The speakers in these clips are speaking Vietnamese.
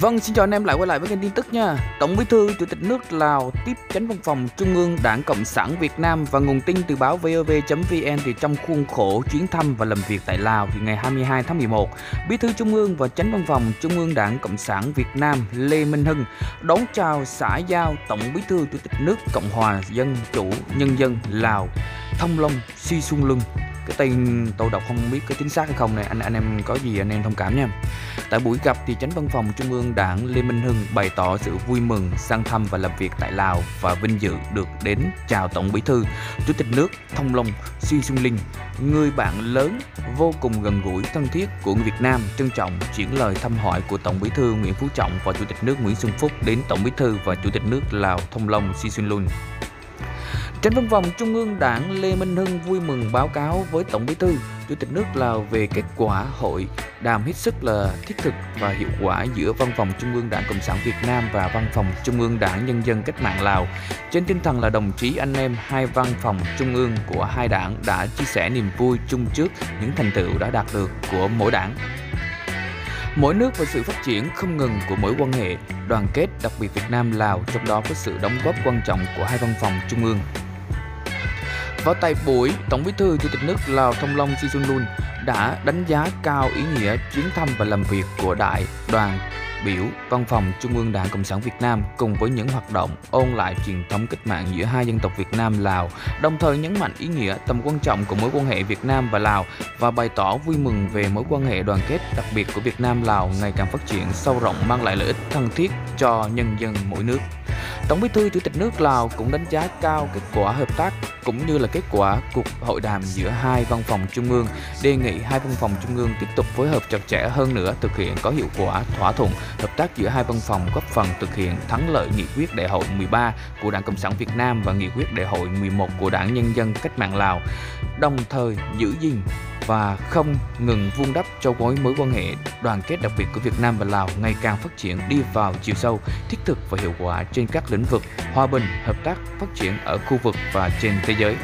Vâng, xin chào anh em lại quay lại với kênh tin tức nha. Tổng Bí thư Chủ tịch nước Lào tiếp chánh văn phòng Trung ương Đảng Cộng sản Việt Nam và nguồn tin từ báo VOV.vn thì trong khuôn khổ chuyến thăm và làm việc tại Lào thì ngày 22 tháng 11, Bí thư Trung ương và chánh văn phòng Trung ương Đảng Cộng sản Việt Nam Lê Minh Hưng đón chào xã giao Tổng Bí thư Chủ tịch nước Cộng hòa Dân chủ Nhân dân Lào Thông Long Si Xuân Lưng cái tên tôi đọc không biết có chính xác hay không này anh anh em có gì anh em thông cảm nha. Tại buổi gặp thì chánh văn phòng trung ương đảng lê minh hưng bày tỏ sự vui mừng, sang thăm và làm việc tại lào và vinh dự được đến chào tổng bí thư, chủ tịch nước thông long suy xuân linh, người bạn lớn, vô cùng gần gũi, thân thiết của người việt nam, trân trọng chuyển lời thăm hỏi của tổng bí thư nguyễn phú trọng và chủ tịch nước nguyễn xuân phúc đến tổng bí thư và chủ tịch nước lào thông long suy xuân linh. Tránh văn phòng Trung ương Đảng Lê Minh Hưng vui mừng báo cáo với Tổng Bí thư, Chủ tịch nước Lào về kết quả hội đàm hết sức là thiết thực và hiệu quả giữa Văn phòng Trung ương Đảng Cộng sản Việt Nam và Văn phòng Trung ương Đảng Nhân dân Cách mạng Lào. Trên tinh thần là đồng chí anh em hai văn phòng trung ương của hai đảng đã chia sẻ niềm vui chung trước những thành tựu đã đạt được của mỗi đảng mỗi nước và sự phát triển không ngừng của mối quan hệ đoàn kết đặc biệt Việt Nam Lào trong đó có sự đóng góp quan trọng của hai văn phòng trung ương vào tại buổi, Tổng Bí thư Chủ tịch nước Lào Thông Long Sisunlun đã đánh giá cao ý nghĩa chuyến thăm và làm việc của đại đoàn biểu Văn phòng Trung ương Đảng Cộng sản Việt Nam cùng với những hoạt động ôn lại truyền thống cách mạng giữa hai dân tộc Việt Nam Lào, đồng thời nhấn mạnh ý nghĩa tầm quan trọng của mối quan hệ Việt Nam và Lào và bày tỏ vui mừng về mối quan hệ đoàn kết đặc biệt của Việt Nam Lào ngày càng phát triển sâu rộng mang lại lợi ích thân thiết cho nhân dân mỗi nước. Tổng Bí thư Chủ tịch nước Lào cũng đánh giá cao kết quả hợp tác cũng như là kết quả cuộc hội đàm giữa hai văn phòng trung ương, đề nghị hai văn phòng trung ương tiếp tục phối hợp chặt chẽ hơn nữa thực hiện có hiệu quả thỏa thuận hợp tác giữa hai văn phòng góp phần thực hiện thắng lợi nghị quyết đại hội 13 của Đảng Cộng sản Việt Nam và nghị quyết đại hội 11 của Đảng Nhân dân Cách mạng Lào, đồng thời giữ gìn và không ngừng vun đắp cho mối mối quan hệ đoàn kết đặc biệt của Việt Nam và Lào ngày càng phát triển đi vào chiều sâu, thiết thực và hiệu quả trên các lĩnh vực hòa bình, hợp tác, phát triển ở khu vực và trên thế giới.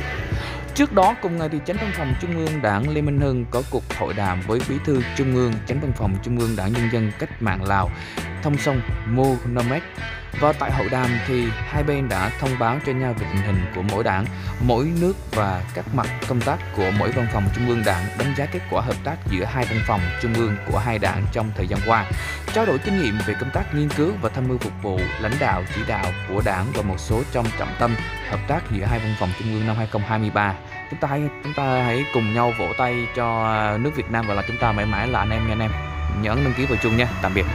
Trước đó, cùng ngày thì Chánh Văn phòng Trung ương Đảng Lê Minh Hưng có cuộc hội đàm với Bí thư Trung ương Chánh Văn phòng Trung ương Đảng Nhân dân Cách mạng Lào, Thông Song Monomet. Và tại hội đàm thì hai bên đã thông báo cho nhau về tình hình của mỗi đảng, mỗi nước và các mặt công tác của mỗi văn phòng trung ương đảng, đánh giá kết quả hợp tác giữa hai văn phòng trung ương của hai đảng trong thời gian qua, trao đổi kinh nghiệm về công tác nghiên cứu và tham mưu phục vụ lãnh đạo chỉ đạo của đảng và một số trong trọng tâm hợp tác giữa hai văn phòng trung ương năm 2023 chúng ta hãy chúng ta hãy cùng nhau vỗ tay cho nước Việt Nam và là chúng ta mãi mãi là anh em nha anh em. Nhớ đăng ký vào chung nha tạm biệt.